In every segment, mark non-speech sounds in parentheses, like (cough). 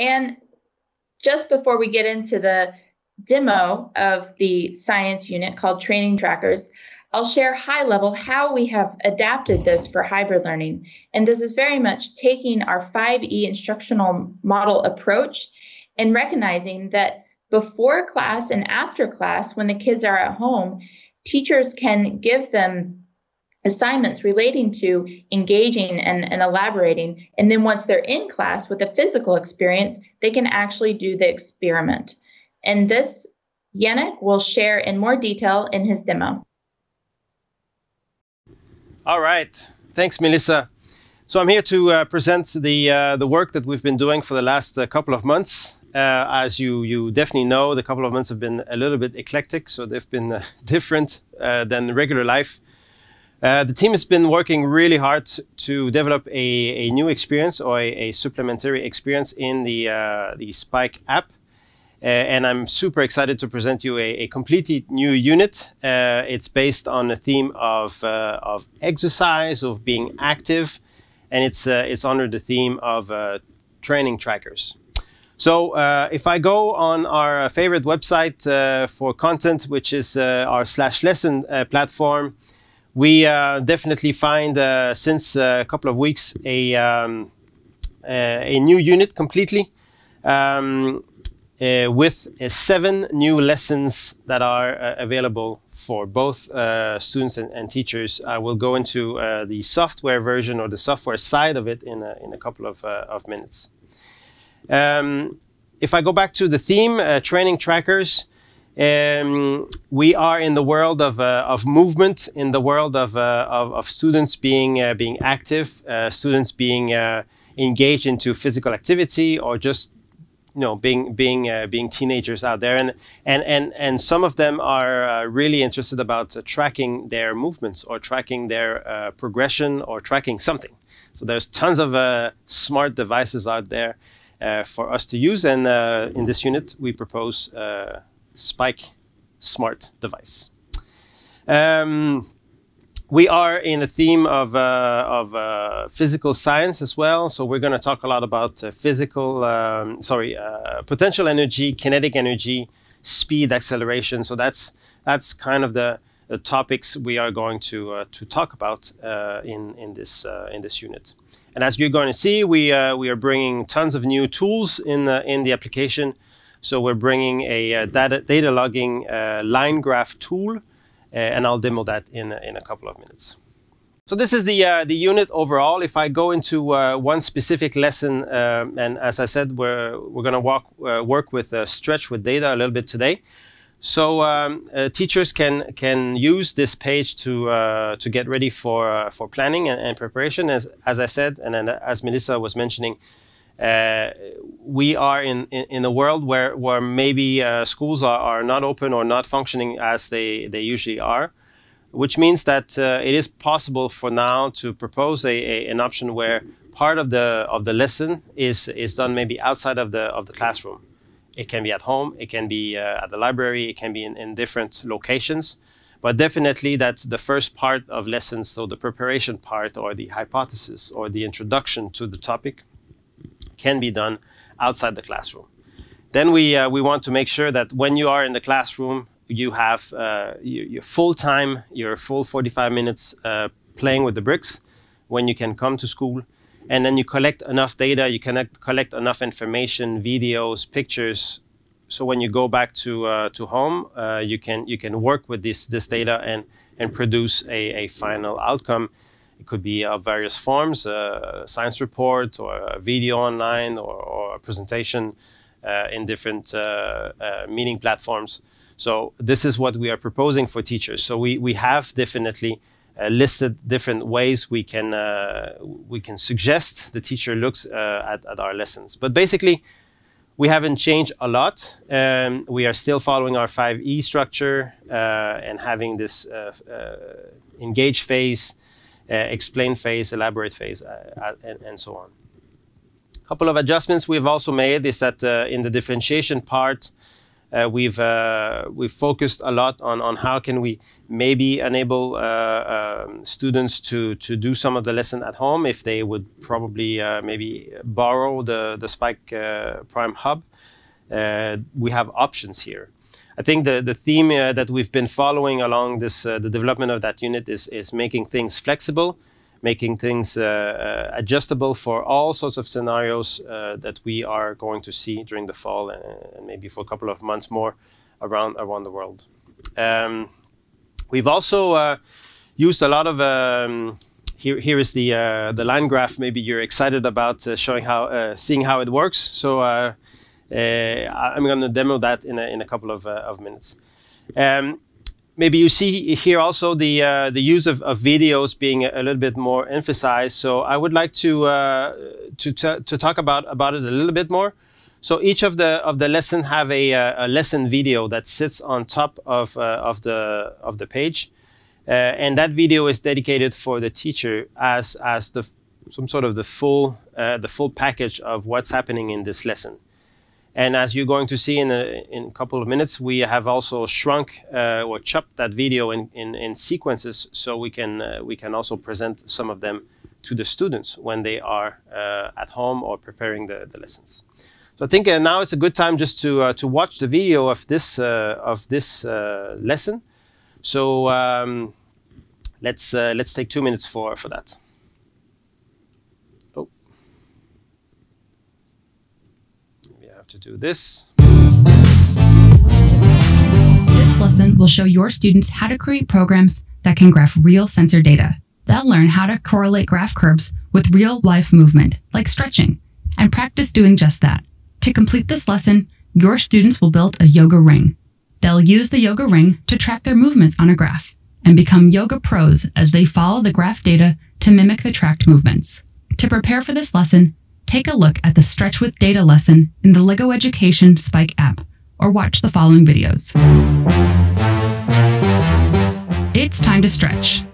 And just before we get into the demo of the science unit called Training Trackers, I'll share high level how we have adapted this for hybrid learning. And this is very much taking our 5E instructional model approach and recognizing that before class and after class, when the kids are at home, teachers can give them assignments relating to engaging and, and elaborating. And then once they're in class with a physical experience, they can actually do the experiment. And this Yannick will share in more detail in his demo. All right. Thanks, Melissa. So I'm here to uh, present the, uh, the work that we've been doing for the last uh, couple of months. Uh, as you, you definitely know, the couple of months have been a little bit eclectic, so they've been uh, (laughs) different uh, than regular life. The team has been working really hard to develop a, a new experience or a, a supplementary experience in the, the Spike app. Uh, and I'm super excited to present you a, a completely new unit. Uh, it's based on a theme of, uh, of exercise, of being active, and it's, it's under the theme of training trackers. So uh, if I go on our favorite website uh, for content, which is uh, our slash lesson platform, we definitely find since a couple of weeks a, um, a new unit completely. Um, uh, with uh, seven new lessons that are uh, available for both students and, and, teachers. I will go into the software version or the software side of it in a, in a couple of, of minutes. Um, if I go back to the theme, training trackers, um, we are in the world of, uh, of movement, in the world of, uh, of, of, students being, uh, being active, students being engaged into physical activity or just you know being being uh, being teenagers out there. And and and and some of them are uh, really interested about uh, tracking their movements or tracking their uh, progression or tracking something. So there's tons of uh, smart devices out there uh, for us to use. And in this unit we propose spike smart device um, we are in a theme of, uh, of uh, physical science as well. So we're going to talk a lot about uh, physical, um, sorry, uh, potential energy, kinetic energy, speed, acceleration. So that's that's kind of the, the topics we are going to uh, to talk about uh, in in this in this unit. And as you're going to see, we we are bringing tons of new tools in the in the application. So we're bringing a data data logging line graph tool uh, and I'll demo that in, in a couple of minutes. So this is the, uh, the unit overall. If I go into uh, one specific lesson, uh, and as I said, we're, we're going to uh, work with uh, stretch with data a little bit today. So um, teachers can, can use this page to, to get ready for, for planning and, and, preparation. As, as I said, and as Melissa was mentioning, uh, we are in, in, in, a world where, where maybe uh, schools are, are not open or not functioning as they, they usually are, which means that uh, it is possible for now to propose a, a, an option where part of the, of the lesson is, is done maybe outside of the, of the classroom. It can be at home, it can be uh, at the library, it can be in, in different locations. But definitely that's the first part of lessons, so the preparation part or the hypothesis or the introduction to the topic can be done outside the classroom. Then we, uh, we want to make sure that when you are in the classroom, you have uh, your, full time, your full 45 minutes uh, playing with the bricks when you can come to school. And then you collect enough data, you collect enough information, videos, pictures. So when you go back to, uh, to home, uh, you, can, you can work with this, this data and, and produce a, a final outcome it could be of various forms, a science report or a video online or, or a presentation uh, in different uh, uh, meeting platforms. So this is what we are proposing for teachers. So we, we have definitely uh, listed different ways we can, uh, we can suggest the teacher looks uh, at, at our lessons. But basically, we haven't changed a lot. Um, we are still following our 5E structure and having this engage phase, uh, explain phase, elaborate phase, uh, and, and, so on. A couple of adjustments we've also made is that uh, in the differentiation part, uh, we've uh, we've focused a lot on on how can we maybe enable uh, um, students to to do some of the lesson at home if they would probably uh, maybe borrow the the Spike uh, Prime Hub. Uh, we have options here. I think the the theme that we've been following along this the development of that unit is is making things flexible making things uh, uh, adjustable for all sorts of scenarios uh, that we are going to see during the fall and, maybe for a couple of months more around around the world. Um, we've also used a lot of um, here, here is the uh, the line graph. Maybe you're excited about uh, showing how uh, seeing how it works. So I'm going to demo that in a, in a couple of, of minutes. Um, maybe you see here also the uh, the use of, of, videos being a, little bit more emphasized. So I would like to uh, to to talk about about it a little bit more. So each of the of the lesson have a, uh, a lesson video that sits on top of uh, of the of the page, uh, and that video is dedicated for the teacher as as the some sort of the full uh, the full package of what's happening in this lesson. And as you're going to see in a, in a couple of minutes, we have also shrunk uh, or chopped that video in, in, in, sequences so we can, uh, we can also present some of them to the students when they are uh, at home or preparing the, the lessons. So I think now it's a good time just to, to watch the video of this, of this lesson. So um, let's, let's take two minutes for, for that. To do this. This lesson will show your students how to create programs that can graph real sensor data. They'll learn how to correlate graph curves with real life movement, like stretching, and practice doing just that. To complete this lesson, your students will build a yoga ring. They'll use the yoga ring to track their movements on a graph and become yoga pros as they follow the graph data to mimic the tracked movements. To prepare for this lesson, take a look at the Stretch with Data lesson in the LEGO Education Spike app, or watch the following videos. It's time to stretch.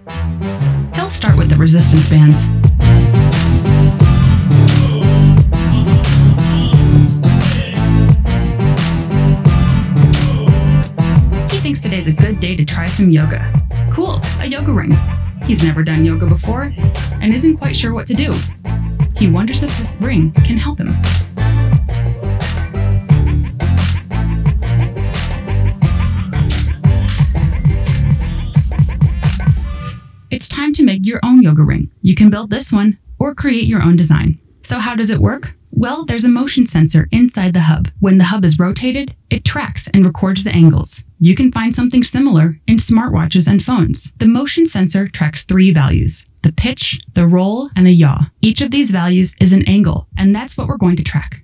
He'll start with the resistance bands. He thinks today's a good day to try some yoga. Cool, a yoga ring. He's never done yoga before and isn't quite sure what to do. He wonders if this ring can help him. It's time to make your own yoga ring. You can build this one or create your own design. So how does it work? Well, there's a motion sensor inside the hub. When the hub is rotated, it tracks and records the angles. You can find something similar in smartwatches and phones. The motion sensor tracks three values the pitch, the roll, and the yaw. Each of these values is an angle, and that's what we're going to track.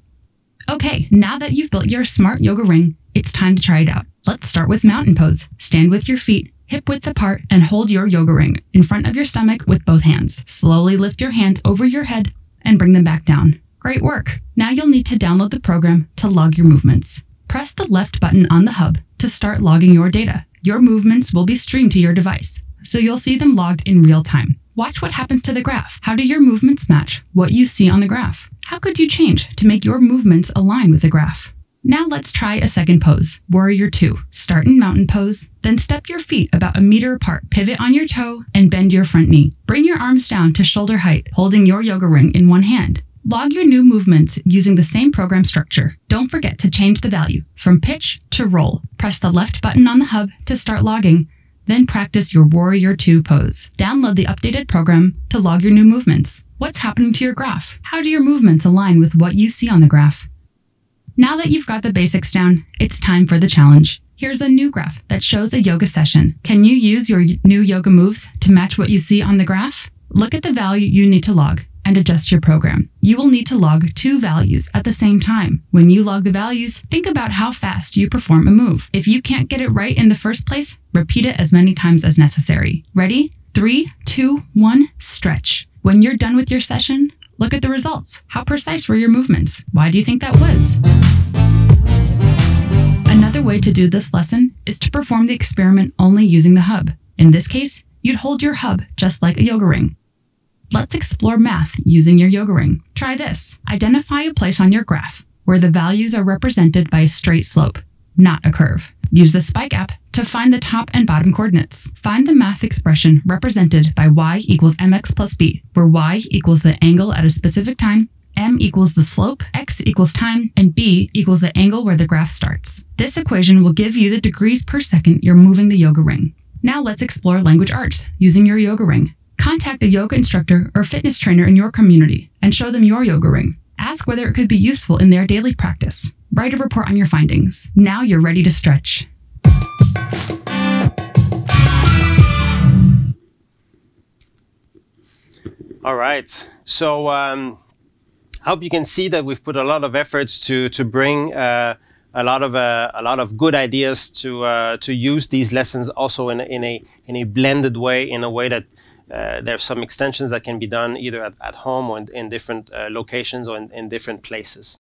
Okay, now that you've built your smart yoga ring, it's time to try it out. Let's start with mountain pose. Stand with your feet hip width apart and hold your yoga ring in front of your stomach with both hands. Slowly lift your hands over your head and bring them back down. Great work. Now you'll need to download the program to log your movements. Press the left button on the hub to start logging your data. Your movements will be streamed to your device, so you'll see them logged in real time. Watch what happens to the graph. How do your movements match what you see on the graph? How could you change to make your movements align with the graph? Now let's try a second pose, Warrior 2. Start in mountain pose, then step your feet about a meter apart, pivot on your toe, and bend your front knee. Bring your arms down to shoulder height, holding your yoga ring in one hand. Log your new movements using the same program structure. Don't forget to change the value from pitch to roll. Press the left button on the hub to start logging, then practice your Warrior 2 pose. Download the updated program to log your new movements. What's happening to your graph? How do your movements align with what you see on the graph? Now that you've got the basics down, it's time for the challenge. Here's a new graph that shows a yoga session. Can you use your new yoga moves to match what you see on the graph? Look at the value you need to log and adjust your program. You will need to log two values at the same time. When you log the values, think about how fast you perform a move. If you can't get it right in the first place, repeat it as many times as necessary. Ready? Three, two, one, stretch. When you're done with your session, look at the results. How precise were your movements? Why do you think that was? Another way to do this lesson is to perform the experiment only using the hub. In this case, you'd hold your hub just like a yoga ring. Let's explore math using your yoga ring. Try this. Identify a place on your graph where the values are represented by a straight slope. not a curve. Use the Spike app to find the top and bottom coordinates. Find the math expression represented by y equals mx plus b, where y equals the angle at a specific time, m equals the slope, x equals time, and b equals the angle where the graph starts. This equation will give you the degrees per second you're moving the yoga ring. Now let's explore language arts using your yoga ring. Contact a yoga instructor or fitness trainer in your community and show them your yoga ring. Ask whether it could be useful in their daily practice. Write a report on your findings. Now you're ready to stretch. All right. So um, I hope you can see that we've put a lot of efforts to to bring uh, a lot of uh, a lot of good ideas to uh, to use these lessons also in a, in a in a blended way, in a way that uh, are some extensions that can be done either at, at home or in, in different uh, locations or in, in different places.